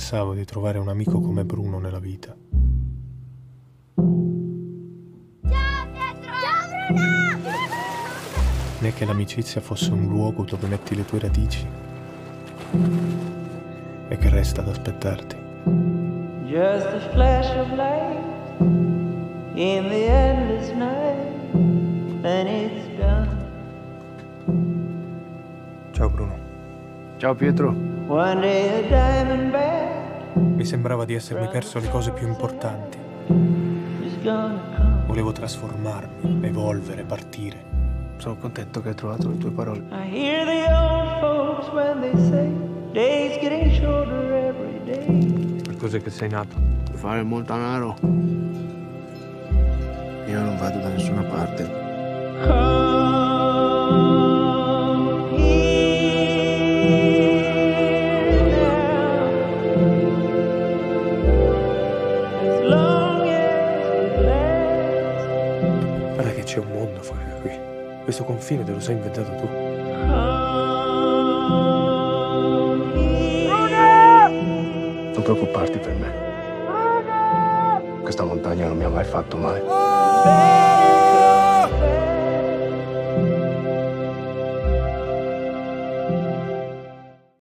pensavo di trovare un amico come Bruno nella vita. Ciao Pietro! Ciao Bruno! Né che l'amicizia fosse un luogo dove metti le tue radici e che resta ad aspettarti. Just a flash of light in the endless night, and it's done. Ciao Bruno. Ciao Pietro. One day a diamond bag Mi sembrava di essermi perso le cose più importanti. Volevo trasformarmi, evolvere, partire. Sono contento che hai trovato le tue parole. I hear the old folks when they say days getting shorter every day. Per cos'è che sei nato? Per fare molto denaro. Io non vado da nessuna parte. C'è un mondo fuori da qui. Questo confine te lo sei inventato tu. Non preoccuparti per me. Questa montagna non mi ha mai fatto male.